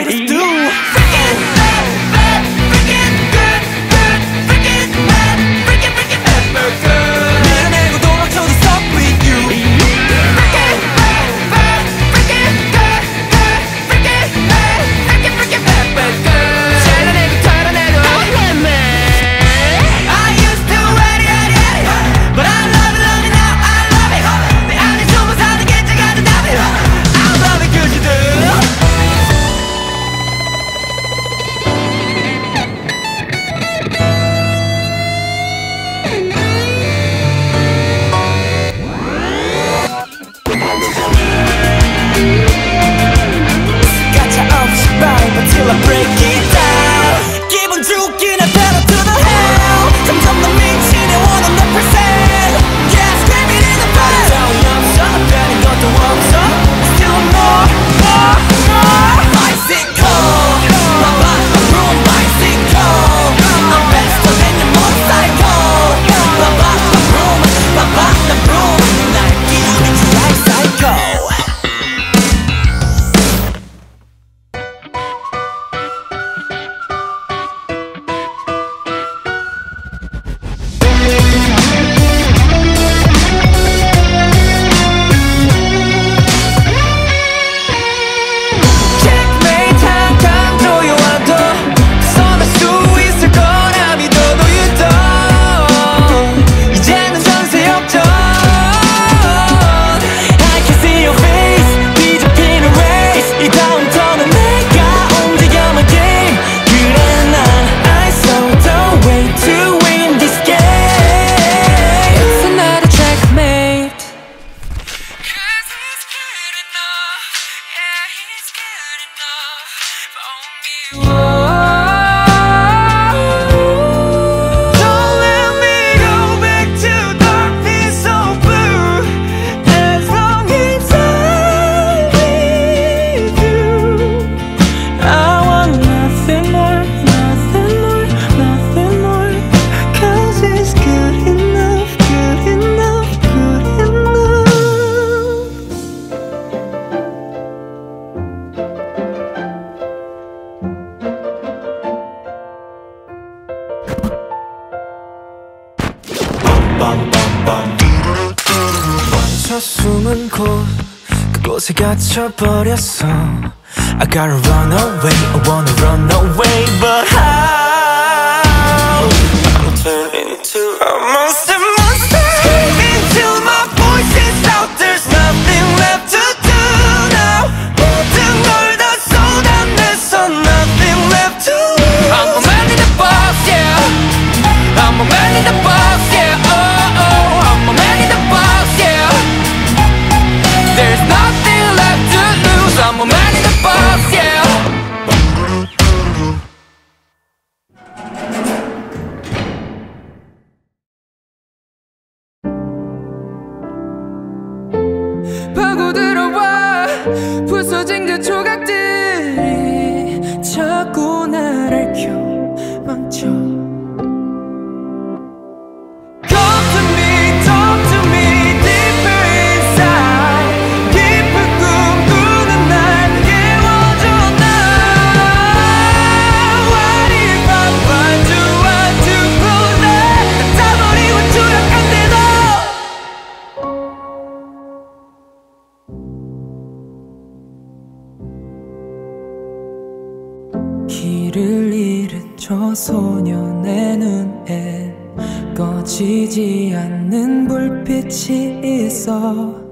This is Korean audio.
I've till I break it. 꽃에 갇혀버렸어. I gotta run away, I wanna run away But I 부서진 그 조각들이 자꾸 나를 켜. 길을 잃은 저 소년의 눈엔 꺼지지 않는 불빛이 있어.